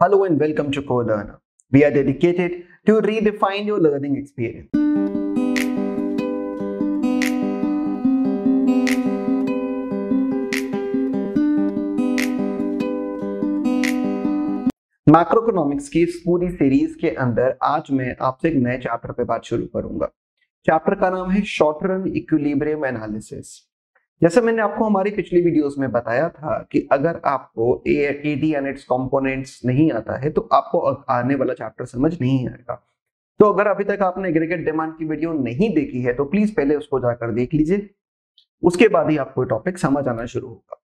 Hello and welcome to CoLearner. We are dedicated to redefine your learning experience. Macroeconomics की इस पूरी series के अंदर आज मैं आपसे एक नए चैप्टर पे बात शुरू करूँगा चैप्टर का नाम है शॉर्ट रन इक्विलिब्रियम एनालिसिस जैसे मैंने आपको हमारी पिछली वीडियोस में बताया था कि अगर आपको एंड इट्स कंपोनेंट्स नहीं आता है तो आपको आने वाला चैप्टर समझ नहीं आएगा। तो अगर अभी तक आपने एग्रीगेट डिमांड की वीडियो नहीं देखी है तो प्लीज़ पहले उसको जाकर देख लीजिए। उसके बाद ही आपको टॉपिक समझ आना शुरू होगा।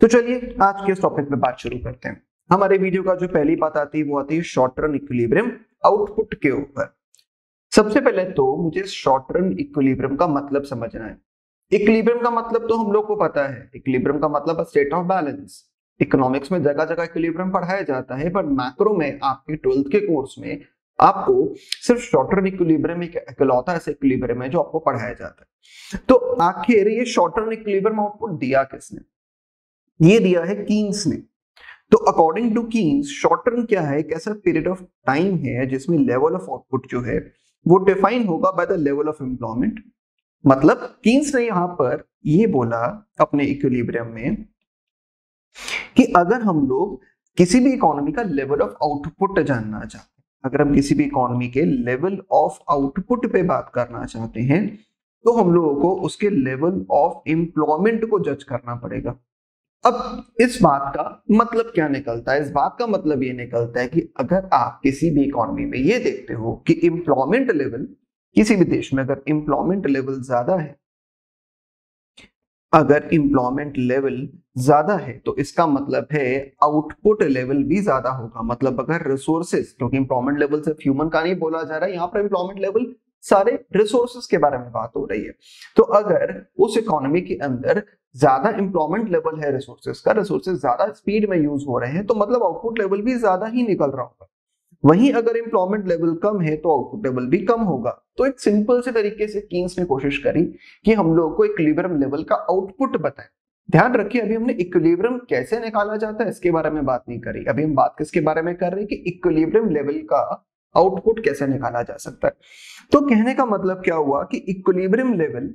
तो चलिए, आज के इस टॉपिक में बात शुरू करते हैं। हमारे वीडियो का जो पहली बात आती है, वो आती है शॉर्ट रन इक्विलिब्रियम आउटपुट के ऊपर। सबसे पहले तो मुझे शॉर्ट रन इक्विलिब्रियम का मतलब समझना है। इक्विलिब्रियम का मतलब तो हम लोग को पता है। इक्विलिब्रियम का मतलब स्टेट ऑफ़ बैलेंस इकोनॉमिक्स में जगह जगह इक्विलिब्रियम पढ़ाया जाता है पर मैक्रो में आपके ट्वेल्थ के कोर्स में आपको सिर्फ़ शॉर्ट रन इक्विलिब्रियम एक इकलौता ऐसा इक्विलिब्रियम है जो आपको पढ़ाया जाता है। तो आखिर ये शॉर्ट रन इक्विलिब्रियम आउटपुट दिया किसने? ये दिया है कीन्स ने। तो according to Keynes short run क्या है? एक ऐसा पीरियड ऑफ़ टाइम है जिसमें लेवल ऑफ़ आउटपुट जो है, वो डिफाइन होगा by the level of employment मतलब कीन्स ने यहाँ पर ये बोला अपने इक्विलिब्रियम में कि अगर हम लोग किसी भी इकोनॉमी का लेवल ऑफ़ आउटपुट जानना चाहते हैं, अगर हम किसी भी इकोनॉमी के लेवल ऑफ़ आउटपुट पे बात करना चाहते हैं तो हम लोगों को उसके लेवल ऑफ़ एम्प्लॉयमेंट को जज करना पड़ेगा। अब इस बात का मतलब क्या निकलता है? इस बात का मतलब ये निकलता है कि अगर आप किसी भी इकोनॉमी में ये देखते हो कि एम्प्लॉयमेंट लेवल किसी भी देश में अगर एम्प्लॉयमेंट लेवल ज़्यादा है, अगर एम्प्लॉयमेंट लेवल ज़्यादा है तो इसका मतलब है आउटपुट लेवल भी ज़्यादा होगा। मतलब अगर रिसोर्सेस क्योंकि एम्प्लॉयमेंट लेवल सिर्फ़ ह्यूमन का नहीं बोला जा रहा है, यहाँ पर एम्प्लॉयमेंट लेवल सारे रिसोर्सेस के बारे में बात हो रही है। तो अगर उस इकोनॉमी के अंदर ज़्यादा एम्प्लॉयमेंट लेवल है रिसोर्सेस का रिसोर्सेज ज़्यादा स्पीड में यूज़ हो रहे हैं तो मतलब आउटपुट लेवल भी ज़्यादा ही निकल रहा होगा। वहीं अगर एम्प्लॉयमेंट लेवल कम है तो आउटपुट लेवल भी कम होगा। तो एक सिंपल से तरीके से कीन्स ने कोशिश करी कि हम लोग को इक्विलिब्रियम लेवल का आउटपुट बताए। ध्यान रखिए, अभी हमने इक्विलिब्रियम कैसे निकाला जाता है, इसके बारे में बात नहीं करी। अभी हम बात किसके बारे में कर रहे हैं कि इक्विलिब्रियम लेवल का आउटपुट कैसे निकाला जा सकता है। तो कहने का मतलब क्या हुआ कि इक्विलिब्रियम लेवल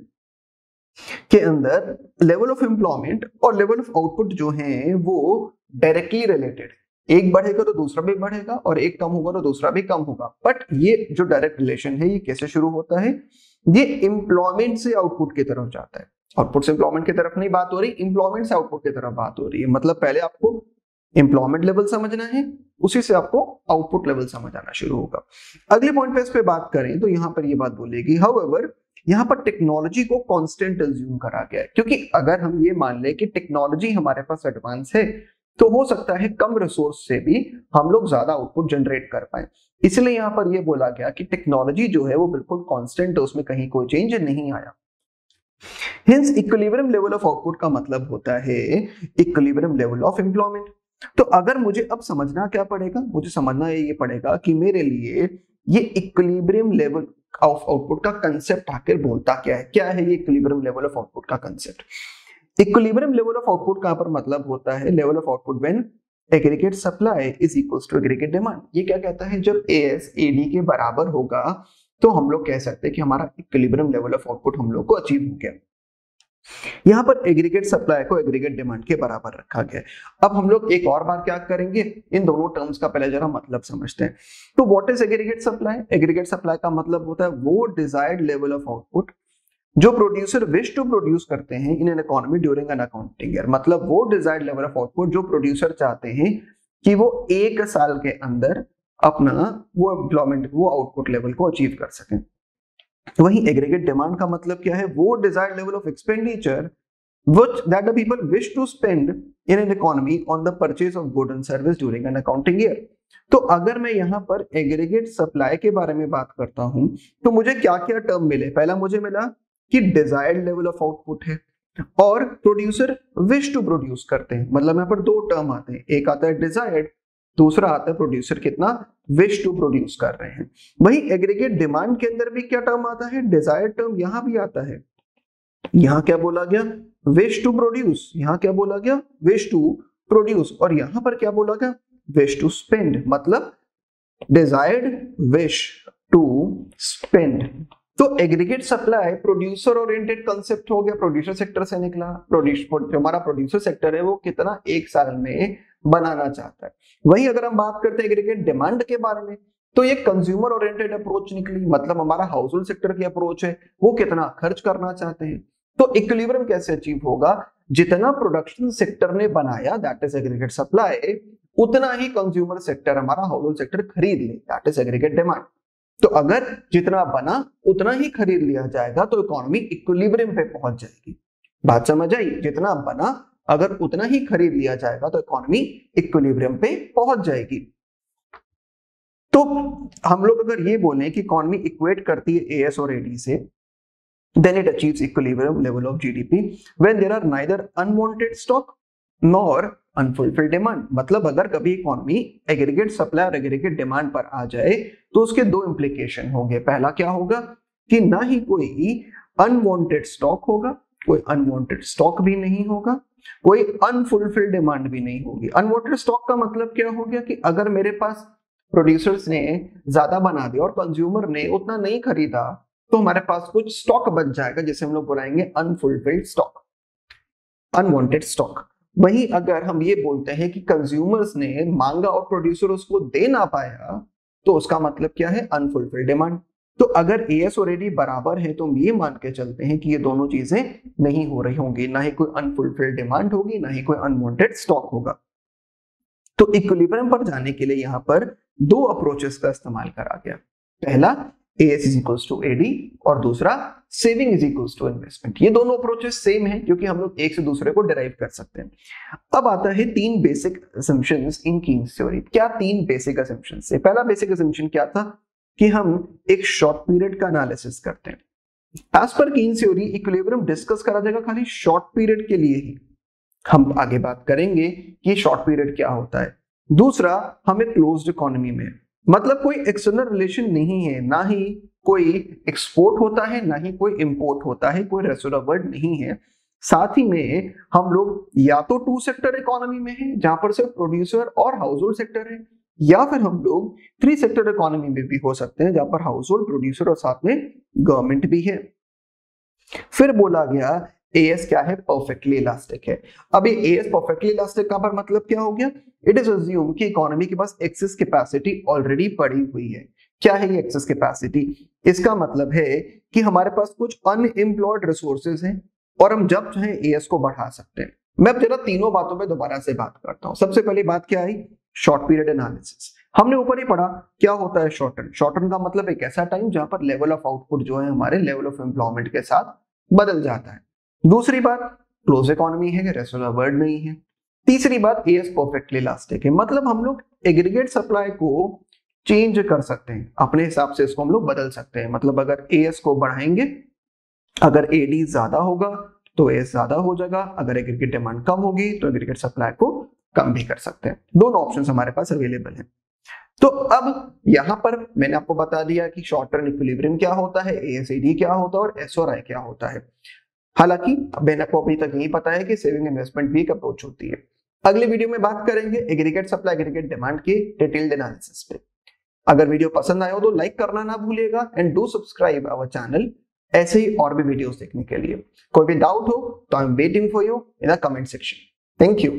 के अंदर लेवल ऑफ़ एम्प्लॉयमेंट और लेवल ऑफ़ आउटपुट जो है, वो डायरेक्टली रिलेटेड है। एक बढ़ेगा तो दूसरा भी बढ़ेगा और एक कम होगा तो दूसरा भी कम होगा। बट ये जो डायरेक्ट रिलेशन है, ये कैसे शुरू होता है? ये एम्प्लॉयमेंट से आउटपुट की तरफ़ जाता है। आउटपुट से एम्प्लॉयमेंट की तरफ़ नहीं बात हो रही एम्प्लॉयमेंट से आउटपुट की तरफ़ बात हो रही है। मतलब पहले आपको एम्प्लॉयमेंट लेवल समझना है, उसी से आपको आउटपुट लेवल समझ आना शुरू होगा। अगले पॉइंट पे इस पे बात करें तो यहाँ पर ये बात बोलेगी। हाउ यहाँ पर टेक्नोलॉजी को कांस्टेंट एज्यूम करा गया है। क्योंकि अगर हम ये मान लें कि टेक्नोलॉजी हमारे पास एडवांस है तो हो सकता है कम रिसोर्स से भी हम लोग ज़्यादा आउटपुट जनरेट कर पाए। इसलिए यहाँ पर यह बोला गया कि टेक्नोलॉजी जो है वो बिल्कुल कांस्टेंट है, उसमें कहीं कोई चेंज नहीं आया। Hence equilibrium level of output का मतलब होता है इक्विलिब्रियम लेवल ऑफ़ एम्प्लॉयमेंट तो अगर मुझे अब समझना क्या पड़ेगा? मुझे समझना ये पड़ेगा कि मेरे लिए ये इक्विलिब्रियम लेवल ऑफ़ आउटपुट का कंसेप्ट आखिर बोलता क्या है? क्या है ये इक्विलिब्रियम लेवल ऑफ़ आउटपुट का concept equilibrium level of output का पर मतलब होता है? Level of output when aggregate supply is equals to aggregate demand ये क्या कहता है? जब ए एस ए डी के बराबर होगा तो हम लोग कह सकते हैं कि हमारा इक्विलिब्रियम लेवल ऑफ़ आउटपुट हम लोग को अचीव हो गया। यहाँ पर एग्रीगेट सप्लाई को एग्रीगेट डिमांड के बराबर रखा गया। अब हम लोग एक और बार क्या करेंगे? इन दोनों टर्म्स का पहले जरा मतलब समझते हैं। तो what is aggregate supply aggregate supply का मतलब होता है वो डिजायर्ड लेवल ऑफ़ आउटपुट जो प्रोड्यूसर विश टू प्रोड्यूस करते हैं in an economy during an accounting year मतलब वो डिजायर्ड लेवल ऑफ़ आउटपुट जो प्रोड्यूसर चाहते हैं कि वो एक साल के अंदर अपना वो एम्प्लॉयमेंट वो आउटपुट लेवल को अचीव कर सकें। वहीं एग्रीगेट डिमांड का मतलब क्या है? वो desired level of expenditure which that the people wish to spend in an economy on the purchase of goods and service during an accounting year तो अगर मैं यहाँ पर एग्रीगेट सप्लाई के बारे में बात करता हूँ तो मुझे क्या क्या टर्म मिले? पहला मुझे मिला कि डिजायर्ड लेवल ऑफ़ आउटपुट है और प्रोड्यूसर विश टू प्रोड्यूस करते हैं। मतलब यहाँ पर दो टर्म आते हैं। एक आता है डिजायर्ड दूसरा आता है प्रोड्यूसर कितना? विश टू प्रोड्यूस कर रहे हैं। वही एग्रीगेट डिमांड के अंदर भी क्या टर्म आता है? डिजायर्ड टर्म यहाँ भी आता है। यहाँ क्या बोला गया? विश टू प्रोड्यूस यहाँ क्या बोला गया? विश टू प्रोड्यूस और यहाँ पर क्या बोला गया? विश टू स्पेंड मतलब डिजायर्ड विश टू स्पेंड तो aggregate supply producer oriented concept हो गया प्रोड्यूसर सेक्टर से निकला। प्रोड्यूसर जो हमारा प्रोड्यूसर सेक्टर है, वो कितना एक साल में बनाना चाहता है। वही अगर हम बात करते हैं एग्रीगेट डिमांड के बारे में तो ये कंज्यूमर ओरिएंटेड अप्रोच निकली। मतलब हमारा हाउस होल्ड सेक्टर की अप्रोच है, वो कितना खर्च करना चाहते हैं। तो इक्विलिब्रियम कैसे अचीव होगा? जितना प्रोडक्शन सेक्टर ने बनाया दैट इज़ एग्रीगेट सप्लाई उतना ही कंज्यूमर सेक्टर हमारा हाउस होल्ड सेक्टर खरीद ले। दैट इज़ एग्रीगेट डिमांड तो अगर जितना बना, उतना ही खरीद लिया जाएगा तो इकोनॉमी इक्विलिब्रियम पे पहुँच जाएगी। बात समझ आई? जितना बना, अगर उतना ही खरीद लिया जाएगा तो इकोनॉमी इक्विलिब्रियम पे पहुँच जाएगी। तो हम लोग अगर ये बोले कि इकोनॉमी इक्वेट करती है एएस और एडी से then it achieves equilibrium level of GDP when there are neither unwanted stock nor unfulfilled demand मतलब अगर कभी इकोनॉमी एग्रीगेट सप्लाई और एग्रीगेट डिमांड पर आ जाए तो उसके दो इंप्लीकेशन होंगे। पहला क्या होगा? कि ना ही कोई अनवांटेड स्टॉक होगा, कोई अनवांटेड स्टॉक भी नहीं होगा, कोई अनफुलफिल्ड डिमांड भी नहीं होगी। अनवांटेड स्टॉक का मतलब क्या हो गया कि अगर मेरे पास प्रोड्यूसर्स ने ज़्यादा बना दिया और कंज्यूमर ने उतना नहीं खरीदा तो हमारे पास कुछ स्टॉक बच जाएगा, जिसे हम लोग बुलाएँगे अनफुलफिल्ड स्टॉक अनवांटेड स्टॉक वहीं अगर हम ये बोलते हैं कि कंज्यूमर्स ने मांगा और प्रोड्यूसर उसको दे ना पाया तो उसका मतलब क्या है? अनफुलफिल्ड डिमांड तो अगर ए एस और एडी बराबर है तो हम ये मान के चलते हैं कि ये दोनों चीज़ें नहीं हो रही होंगी। ना ही कोई अनफुलफिल्ड डिमांड होगी, ना ही कोई अनवांटेड स्टॉक होगा। तो इक्विलिब्रियम पर जाने के लिए यहाँ पर दो अप्रोचेस का इस्तेमाल करा गया। पहला A S is equals to AD और दूसरा saving is equals to investment. ये दोनों अप्रोचेस सेम है क्योंकि हम लोग एक से दूसरे को डिराइव कर सकते हैं। अब आता है तीन basic assumptions in Keynes theory क्या तीन बेसिक असम्पशंस है पहला बेसिक असम्पशन क्या था? कि हम एक शॉर्ट पीरियड का एनालिसिस करते हैं। एज पर कीन थ्योरी इक्विलिब्रियम डिस्कस करा जाएगा खाली शॉर्ट पीरियड के लिए ही। हम आगे बात करेंगे कि शॉर्ट पीरियड क्या होता है। दूसरा, हम क्लोज्ड इकोनॉमी में मतलब कोई एक्सटर्नल रिलेशन नहीं है, ना ही कोई एक्सपोर्ट होता है, ना ही कोई इंपोर्ट होता है, कोई रेसोरा नहीं है। साथ ही में हम लोग या तो टू सेक्टर इकोनॉमी में है, जहाँ पर सिर्फ़ प्रोड्यूसर और हाउस होल्ड सेक्टर है, या फिर हम लोग थ्री सेक्टर इकोनॉमी में भी हो सकते हैं, जहाँ पर हाउस होल्ड प्रोड्यूसर और साथ में गवर्नमेंट भी है। फिर बोला गया एएस क्या है? परफेक्टली इलास्टिक है। अब अभी एएस परफेक्टली इलास्टिक का पर मतलब क्या हो गया? इट इज़ अज्यूम कि इकोनॉमी के पास एक्सेस कैपेसिटी ऑलरेडी पड़ी हुई है। क्या है ये एक्सेस कैपेसिटी इसका मतलब है कि हमारे पास कुछ अनएम्प्लॉयड रिसोर्सेज हैं और हम जब चाहे एएस को बढ़ा सकते हैं। मैं अब जरा तीनों बातों पे दोबारा से बात करता हूँ। सबसे पहली बात क्या आई? शॉर्ट पीरियड एनालिसिस हमने ऊपर ही पढ़ा क्या होता है शॉर्ट टर्न शॉर्ट टर्न का मतलब एक ऐसा टाइम जहाँ पर लेवल ऑफ़ आउटपुट जो है हमारे लेवल ऑफ़ एम्प्लॉयमेंट के साथ बदल जाता है। दूसरी बात क्लोज इकोनॉमी है वर्ड नहीं है। तीसरी बात ए एस परफेक्टली इलास्टिक है। मतलब हम लोग एग्रीगेट सप्लाई को चेंज कर सकते हैं। अपने हिसाब से इसको हम लोग बदल सकते हैं। मतलब अगर ए एस को बढ़ाएँगे, अगर एडी ज़्यादा होगा तो ए एस ज़्यादा हो जाएगा। अगर एग्रीगेट डिमांड कम होगी तो एग्रीगेट सप्लाई को कम भी कर सकते हैं। दोनों ऑप्शन हमारे पास अवेलेबल है। तो अब यहाँ पर मैंने आपको बता दिया कि शॉर्ट टर्म इक्विलिब्रियम क्या होता है एएसएडी क्या होता है और एसओआरआई क्या होता है। हालाँकि मैंने आपको अभी तक यही पता है कि सेविंग इन्वेस्टमेंट भी एक अप्रोच होती है। अगले वीडियो में बात करेंगे एग्रीगेट सप्लाई एग्रीगेट डिमांड की डिटेल्ड एनालिसिस पे। अगर वीडियो पसंद आया हो तो लाइक करना ना भूलिएगा and do subscribe our channel ऐसे ही और भी वीडियोस देखने के लिए। कोई भी डाउट हो तो I am waiting for you in the comment section thank you